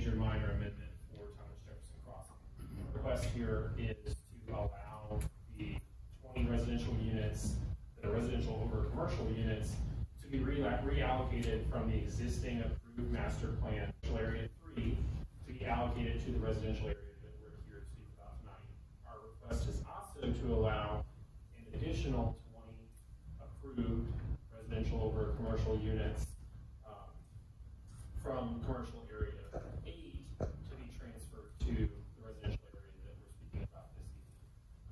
major minor amendment for Thomas Jefferson Crossing. The request here is to allow the twenty residential units, that are residential over commercial units, to be re- reallocated from the existing approved master plan, area three, to be allocated to the residential area that we're here to speak about tonight. Our request is also to allow an additional twenty approved residential over commercial units um, from commercial area eight to be transferred to the residential area that we're speaking about this evening.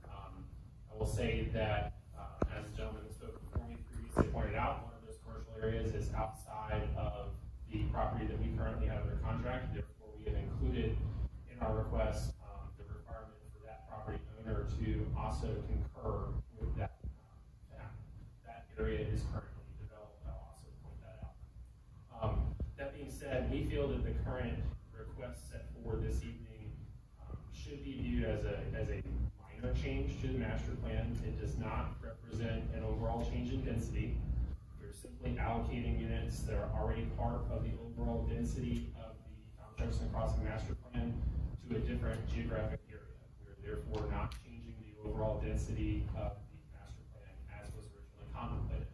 Um, I will say that, uh, as the gentleman who spoke before me previously pointed out, one of those commercial areas is outside of the property that we currently have under contract. Therefore, we have included in our request, um, the requirement for that property owner to also concur with that. uh, That, area is currently developed. I'll also point that out. Um, that being said, we feel that the current request set forward this evening, um, should be viewed as a, as a minor change to the master plan. It does not represent an overall change in density. We're simply allocating units that are already part of the overall density of the Jefferson Crossing master plan to a different geographic area. We're therefore not changing the overall density of the master plan as was originally contemplated.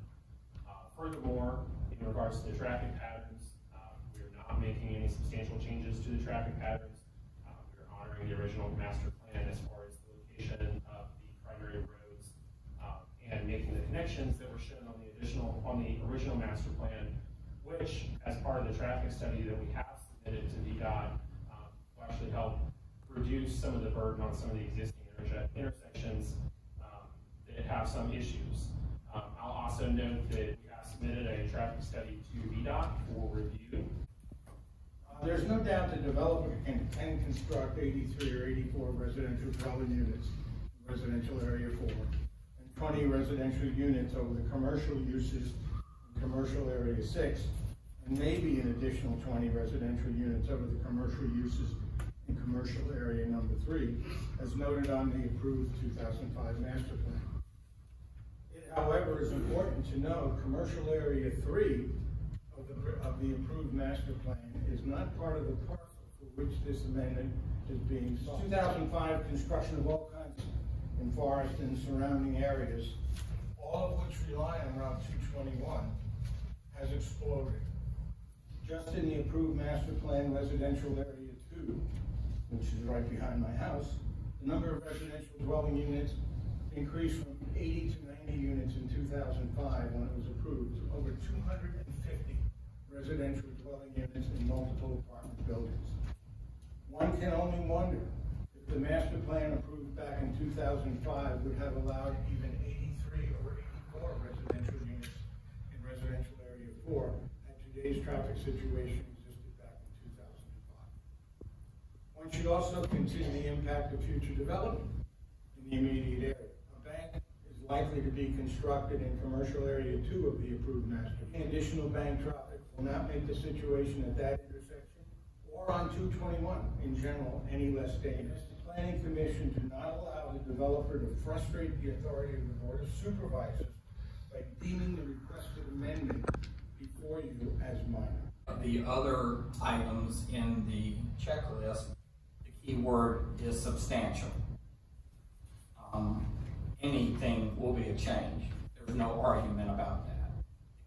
Uh, Furthermore, in regards to the traffic patterns, um, we are not making any substantial changes to the traffic patterns. Uh, We are honoring the original master plan as far as the location of the primary roads uh, and making the connections that were shown on the additional, on the original master plan, which, as part of the traffic study that we have submitted to VDOT, um, will actually help reduce some of the burden on some of the existing interse- intersections um, that have some issues. Um, I'll also note that we have submitted a traffic study to VDOT for review. Uh, There's no doubt the developer can, can construct eighty-three or eighty-four residential dwelling units, residential area four, and twenty residential units over the commercial uses, in commercial area six, and maybe an additional twenty residential units over the commercial uses in commercial area number three, as noted on the approved two thousand five master plan. It, however, is important to note, commercial area three of the, of the approved master plan is not part of the parcel for which this amendment is being sought. Two thousand five, construction of all kinds in forest and surrounding areas, all of which rely on Route two twenty-one, has exploded. Just in the approved master plan residential area two, which is right behind my house, the number of residential dwelling units increased from eighty to ninety units in two thousand five when it was approved, over two hundred and fifty residential dwelling units in multiple apartment buildings. One can only wonder 2005 would have allowed even 83 or 84 residential units in residential area 4, and today's traffic situation existed back in 2005. One should also consider the impact of future development in the immediate area. A bank is likely to be constructed in commercial area 2 of the approved master. plan. additional bank traffic will not make the situation at that intersection or on 221 in general any less dangerous. Planning commission do not allow the developer to frustrate the authority of the board of supervisors by deeming the requested amendment before you as minor. The other items in the checklist, the key word is substantial. Um, anything will be a change. There's no argument about that.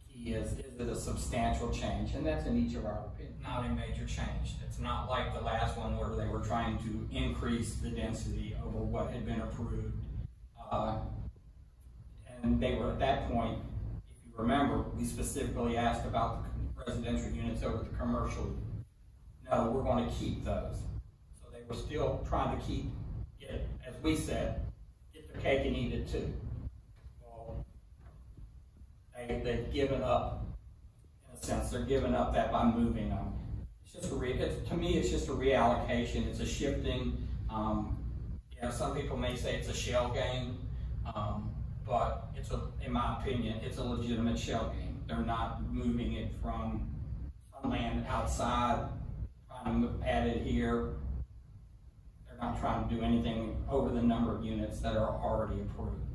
The key is, a substantial change? And that's in each of our opinions. Not a major change. It's not like the last one where they were trying to increase the density over what had been approved. Uh, and they were at that point, if you remember, we specifically asked about the residential units over the commercial. No, we're gonna keep those. So they were still trying to keep, get, as we said, get the cake and eat it too. Well, They, they've given up, sense, they're giving up that by moving them. It's just a re, it's, to me, it's just a reallocation, it's a shifting, um, you know, some people may say it's a shell game, um, but it's a, in my opinion, it's a legitimate shell game. They're not moving it from some land outside, trying to add it here. They're not trying to do anything over the number of units that are already approved.